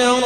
will